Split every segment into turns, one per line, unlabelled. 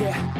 Yeah,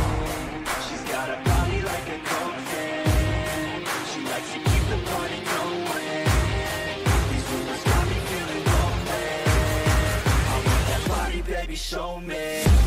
show me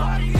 party.